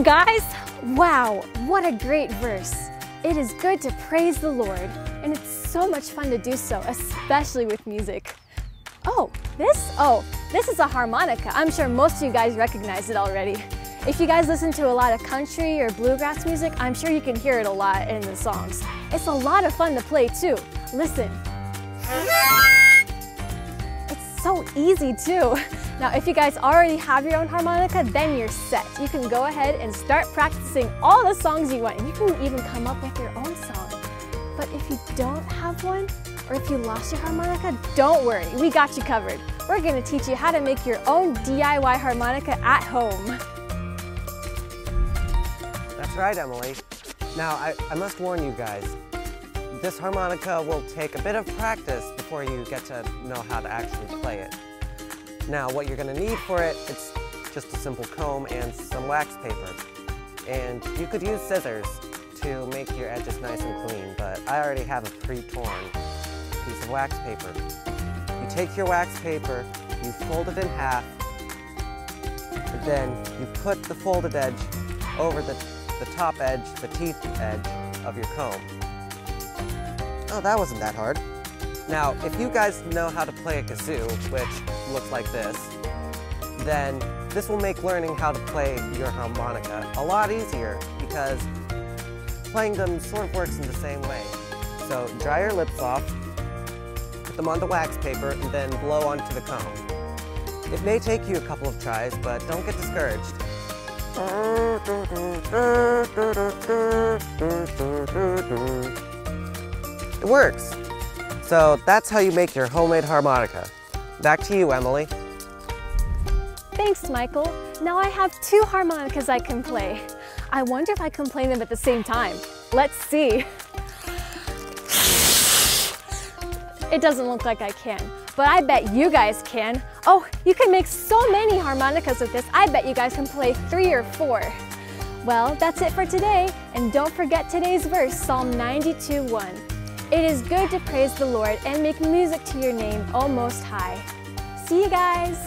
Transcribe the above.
Guys! Wow, what a great verse. It is good to praise the Lord, and it's so much fun to do so, especially with music. Oh, this? Oh, this is a harmonica. I'm sure most of you guys recognize it already. If you guys listen to a lot of country or bluegrass music, I'm sure you can hear it a lot in the songs. It's a lot of fun to play too. Listen. Easy too. Now, if you guys already have your own harmonica, then you're set. You can go ahead and start practicing all the songs you want. You can even come up with your own song. But if you don't have one, or if you lost your harmonica, don't worry, we got you covered. We're gonna teach you how to make your own DIY harmonica at home. That's right, Emily. Now, I, I must warn you guys, this harmonica will take a bit of practice before you get to know how to actually play it. Now what you're gonna need for it, it's just a simple comb and some wax paper. And you could use scissors to make your edges nice and clean, but I already have a pre-torn piece of wax paper. You take your wax paper, you fold it in half, and then you put the folded edge over the, the top edge, the teeth edge of your comb. Oh, that wasn't that hard. Now, if you guys know how to play a kazoo, which looks like this, then this will make learning how to play your harmonica a lot easier because playing them sort of works in the same way. So dry your lips off, put them onto wax paper, and then blow onto the comb. It may take you a couple of tries, but don't get discouraged. It works. So that's how you make your homemade harmonica. Back to you, Emily. Thanks, Michael. Now I have two harmonicas I can play. I wonder if I can play them at the same time. Let's see. It doesn't look like I can, but I bet you guys can. Oh, you can make so many harmonicas with this. I bet you guys can play three or four. Well, that's it for today, and don't forget today's verse, Psalm 92, 1. It is good to praise the Lord and make music to your name, O Most High. See you guys!